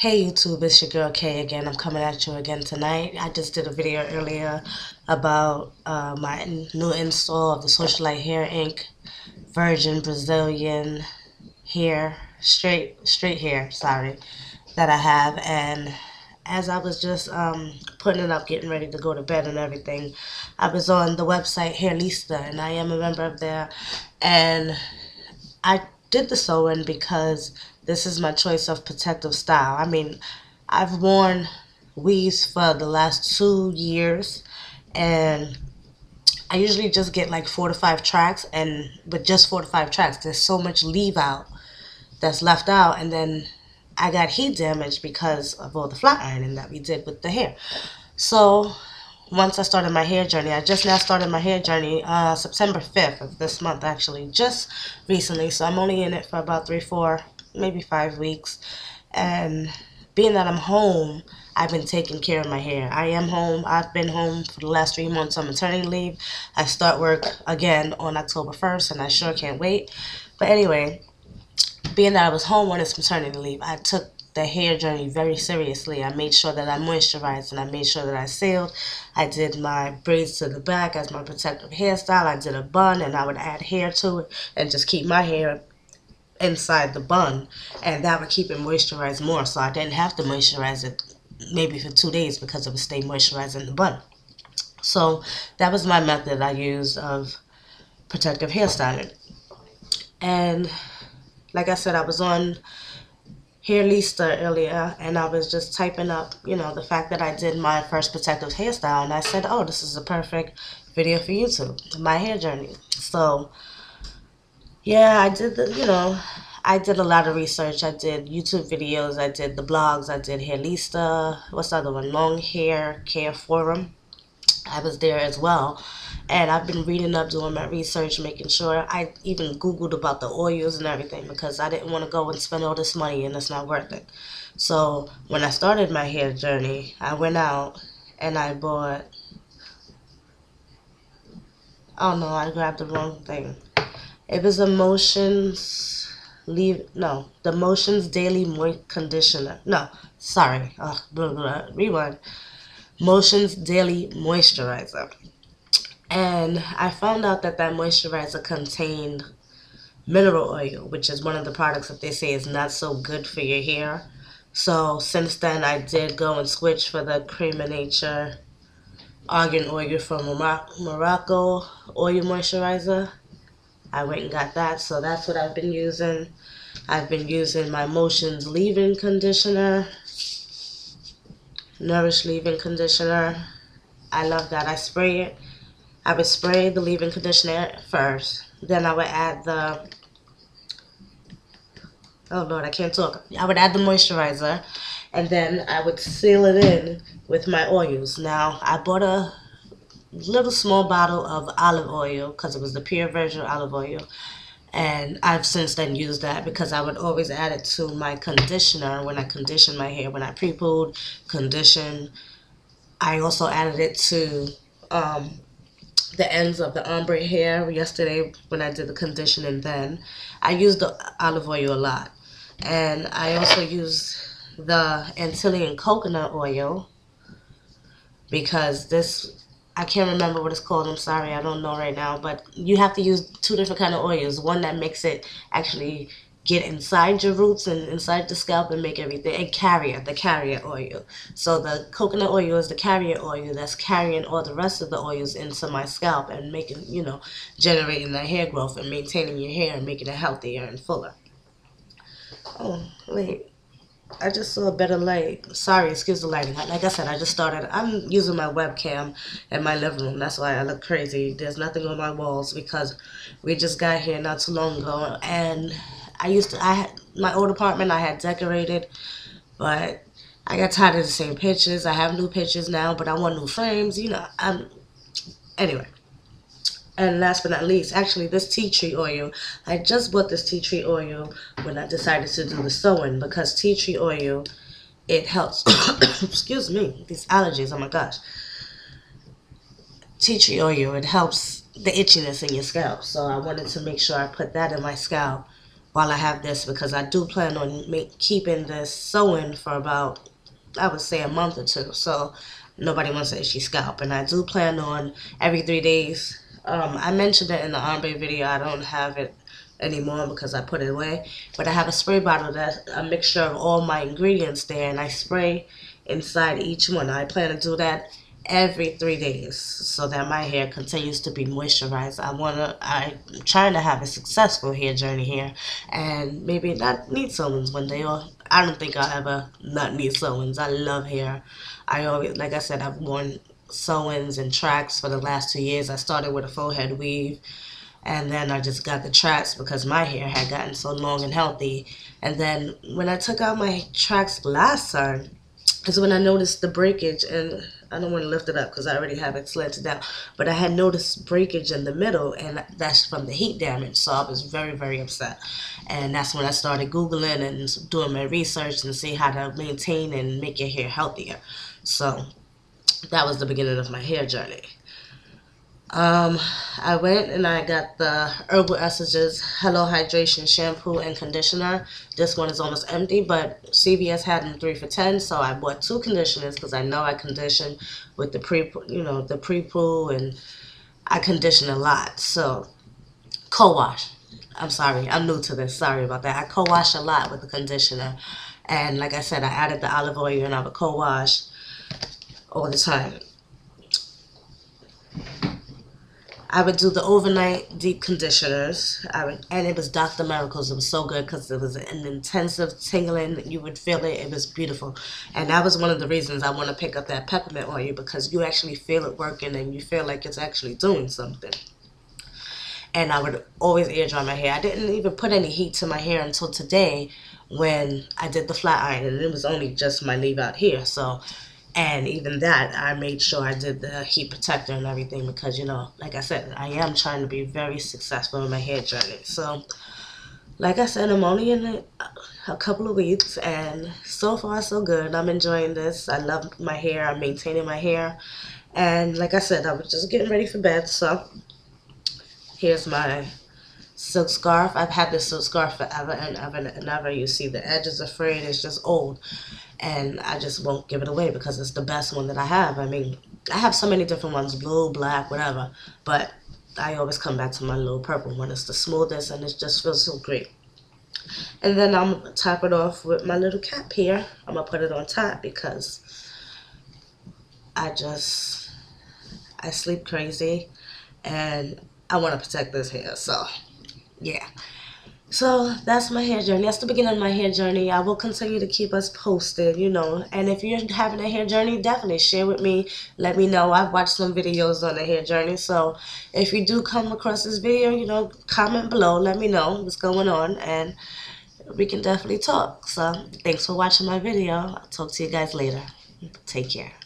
Hey YouTube, it's your girl Kay again. I'm coming at you again tonight. I just did a video earlier about uh, my new install of the Socialite Hair Inc Virgin Brazilian hair, straight straight hair, sorry, that I have. And as I was just um, putting it up, getting ready to go to bed and everything, I was on the website Hairlista, and I am a member of there. And I did the sew-in because this is my choice of protective style. I mean, I've worn weaves for the last two years and I usually just get like four to five tracks and with just four to five tracks there's so much leave out that's left out and then I got heat damage because of all the flat ironing that we did with the hair. So once I started my hair journey, I just now started my hair journey uh, September 5th of this month actually, just recently. So I'm only in it for about three, four, maybe five weeks. And being that I'm home, I've been taking care of my hair. I am home. I've been home for the last three months on maternity leave. I start work again on October 1st, and I sure can't wait. But anyway, being that I was home on this maternity leave, I took the hair journey very seriously. I made sure that I moisturized and I made sure that I sealed. I did my braids to the back as my protective hairstyle. I did a bun and I would add hair to it and just keep my hair inside the bun and that would keep it moisturized more so I didn't have to moisturize it maybe for two days because it would stay moisturized in the bun. So that was my method I used of protective hairstyling. And like I said, I was on Hairlista earlier and I was just typing up, you know, the fact that I did my first protective hairstyle and I said, oh, this is a perfect video for YouTube, my hair journey. So yeah, I did the, you know, I did a lot of research. I did YouTube videos. I did the blogs. I did Hairlista. What's the other one? Long Hair Care Forum. I was there as well. And I've been reading up, doing my research, making sure. I even Googled about the oils and everything because I didn't want to go and spend all this money and it's not worth it. So when I started my hair journey, I went out and I bought. Oh no, I grabbed the wrong thing. It was Emotions leave no the Motions Daily Moist Conditioner. No, sorry. Ugh, blah, blah, rewind. Motions Daily Moisturizer. And I found out that that moisturizer contained mineral oil, which is one of the products that they say is not so good for your hair. So since then, I did go and switch for the Cream of Nature Argan Oil from Morocco Oil Moisturizer. I went and got that, so that's what I've been using. I've been using my Motions leave-in conditioner, Nourish leave-in conditioner. I love that. I spray it. I would spray the leave-in conditioner first. Then I would add the, oh Lord, I can't talk. I would add the moisturizer and then I would seal it in with my oils. Now, I bought a little small bottle of olive oil because it was the pure virgin olive oil. And I've since then used that because I would always add it to my conditioner. When I condition my hair when I pre-pooed condition I also added it to um, the ends of the ombre hair yesterday when I did the conditioning then. I used the olive oil a lot. And I also use the Antillean coconut oil because this I can't remember what it's called. I'm sorry, I don't know right now. But you have to use two different kind of oils. One that makes it actually get inside your roots and inside the scalp and make everything and carrier the carrier oil so the coconut oil is the carrier oil that's carrying all the rest of the oils into my scalp and making you know generating the hair growth and maintaining your hair and making it healthier and fuller oh wait I just saw a better light. Sorry, excuse the lighting. Like I said, I just started. I'm using my webcam in my living room. That's why I look crazy. There's nothing on my walls because we just got here not too long ago. And I used to, I had, my old apartment I had decorated, but I got tired of the same pictures. I have new pictures now, but I want new frames. You know, I'm, anyway. And last but not least, actually this tea tree oil. I just bought this tea tree oil when I decided to do the sew-in because tea tree oil, it helps. excuse me, these allergies, oh my gosh. Tea tree oil, it helps the itchiness in your scalp. So I wanted to make sure I put that in my scalp while I have this because I do plan on make, keeping this sew-in for about, I would say, a month or two. So nobody wants an itchy scalp. And I do plan on every three days. Um, I mentioned it in the ombre video. I don't have it anymore because I put it away. But I have a spray bottle that's a mixture of all my ingredients there. And I spray inside each one. I plan to do that every three days so that my hair continues to be moisturized. I wanna I'm trying to have a successful hair journey here and maybe not need sew-ins one day or I don't think I'll ever not need sew-ins. I love hair. I always like I said I've worn sew-ins and tracks for the last two years. I started with a full head weave and then I just got the tracks because my hair had gotten so long and healthy. And then when I took out my tracks last time is when I noticed the breakage and I don't want to lift it up because I already have it slanted down. But I had noticed breakage in the middle, and that's from the heat damage. So I was very, very upset. And that's when I started Googling and doing my research and see how to maintain and make your hair healthier. So that was the beginning of my hair journey. Um, I went and I got the Herbal Essences Hello Hydration Shampoo and Conditioner. This one is almost empty, but CVS had them three for ten, so I bought two conditioners because I know I condition with the pre, you know, the pre-poo, and I condition a lot. So, co-wash. I'm sorry, I'm new to this. Sorry about that. I co-wash a lot with the conditioner, and like I said, I added the olive oil and I would co-wash all the time. I would do the overnight deep conditioners. I would, and it was Dr. Miracles. It was so good because it was an intensive tingling. You would feel it. It was beautiful, and that was one of the reasons I want to pick up that peppermint on you because you actually feel it working and you feel like it's actually doing something. And I would always air dry my hair. I didn't even put any heat to my hair until today when I did the flat iron, and it was only just my leave out here. So and even that, I made sure I did the heat protector and everything because, you know, like I said, I am trying to be very successful in my hair journey. So, like I said, I'm only in a, a couple of weeks and so far so good. I'm enjoying this. I love my hair. I'm maintaining my hair. And like I said, I was just getting ready for bed. So, here's my silk scarf. I've had this silk scarf forever and ever and ever. You see the edges are frayed. It's just old and I just won't give it away because it's the best one that I have. I mean, I have so many different ones, blue, black, whatever, but I always come back to my little purple one. It's the smoothest and it just feels so great. And then I'm going to top it off with my little cap here. I'm going to put it on top because I just, I sleep crazy and I want to protect this hair. So, yeah. So that's my hair journey. That's the beginning of my hair journey. I will continue to keep us posted, you know. And if you're having a hair journey, definitely share with me. Let me know. I've watched some videos on the hair journey. So if you do come across this video, you know, comment below. Let me know what's going on. And we can definitely talk. So thanks for watching my video. I'll talk to you guys later. Take care.